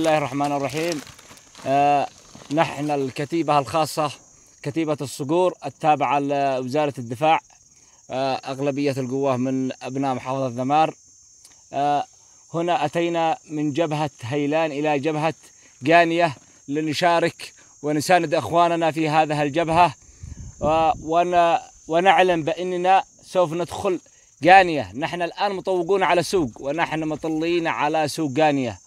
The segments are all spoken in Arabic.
بسم الله الرحمن الرحيم. آه نحن الكتيبة الخاصة كتيبة الصقور التابعة لوزارة الدفاع آه أغلبية القوة من أبناء محافظة ذمار آه هنا أتينا من جبهة هيلان إلى جبهة قانية لنشارك ونساند إخواننا في هذه الجبهة. آه ون ونعلم بأننا سوف ندخل قانية نحن الآن مطوقون على سوق ونحن مطلين على سوق قانية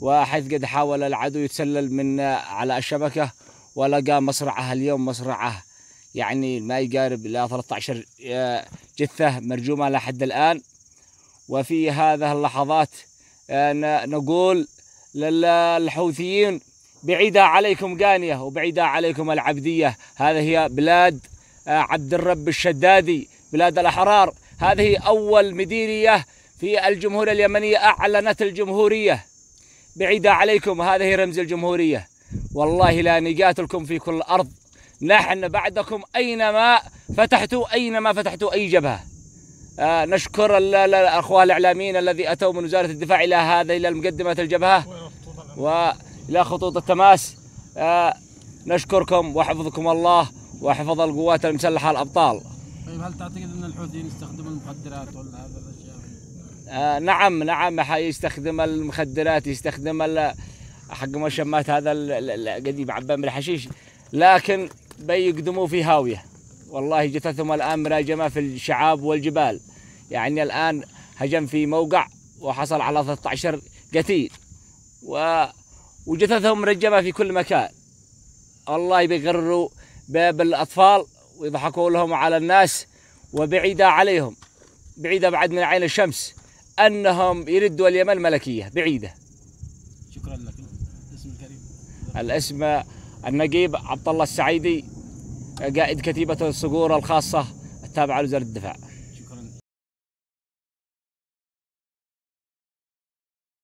وحيث قد حاول العدو يتسلل من على الشبكة ولقى مصرعه اليوم مصرعه يعني ما يقارب إلى 13 جثة مرجومة لحد الآن. وفي هذه اللحظات نقول للحوثيين بعيدة عليكم قانية وبعيدة عليكم العبدية. هذه هي بلاد عبد الرب الشدادي بلاد الأحرار. هذه أول مديرية في الجمهورية اليمنية أعلنت الجمهورية. بعيدة عليكم. هذه رمز الجمهورية. والله لا نقاتلكم في كل أرض. نحن بعدكم أينما فتحتوا أينما فتحتوا أي جبهة. آه نشكر الأخوة الإعلاميين الذي أتوا من وزارة الدفاع إلى هذا إلى مقدمة الجبهة. وإلى خطوط التماس. آه نشكركم وحفظكم الله وحفظ القوات المسلحة الأبطال. طيب هل تعتقد أن الحوثيين يستخدموا المخدرات ولا هذا الأشياء؟ آه نعم نعم يستخدم المخدرات يستخدم حق مشمات هذا القديم عبان بالحشيش لكن بيقدموا في هاوية. والله جثثهم الآن مراجمة في الشعاب والجبال. يعني الآن هجم في موقع وحصل على 13 قتيل. و وجثثهم مرجمه في كل مكان. والله بيغروا بالاطفال ويضحكوا لهم على الناس وبعيدة عليهم. بعيدة بعد من عين الشمس. أنهم يردوا اليمن ملكية بعيدة. شكرا لك. اسم الكريم. الاسم النقيب عبد الله السعيدي قائد كتيبة الصقور الخاصة التابعة لوزارة الدفاع.